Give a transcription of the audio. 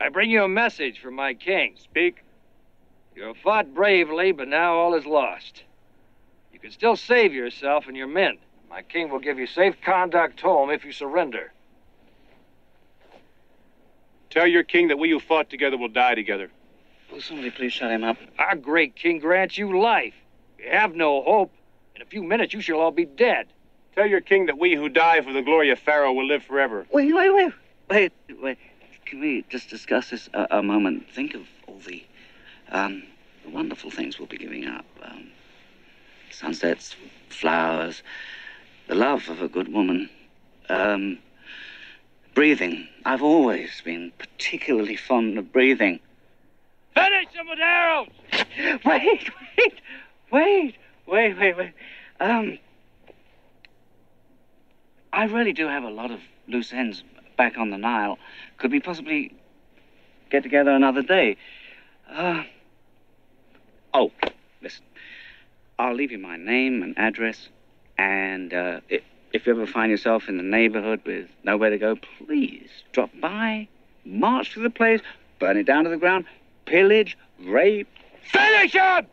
I bring you a message from my king. Speak. You have fought bravely, but now all is lost. You can still save yourself and your men. My king will give you safe conduct home if you surrender. Tell your king that we who fought together will die together. Will somebody please shut him up? Our great king grants you life. You have no hope. In a few minutes, you shall all be dead. Tell your king that we who die for the glory of Pharaoh will live forever. Wait, wait, wait, wait, wait. Can we just discuss this a, a moment? Think of all the, um, the wonderful things we'll be giving up. Um, sunsets, flowers, the love of a good woman. Um, breathing. I've always been particularly fond of breathing. Finish him with arrows! Wait, wait, wait, wait, wait, wait. Um, I really do have a lot of loose ends back on the Nile. Could we possibly get together another day? Uh, oh, listen. I'll leave you my name and address, and uh, if, if you ever find yourself in the neighborhood with nowhere to go, please drop by, march through the place, burn it down to the ground, pillage, rape. Finish him!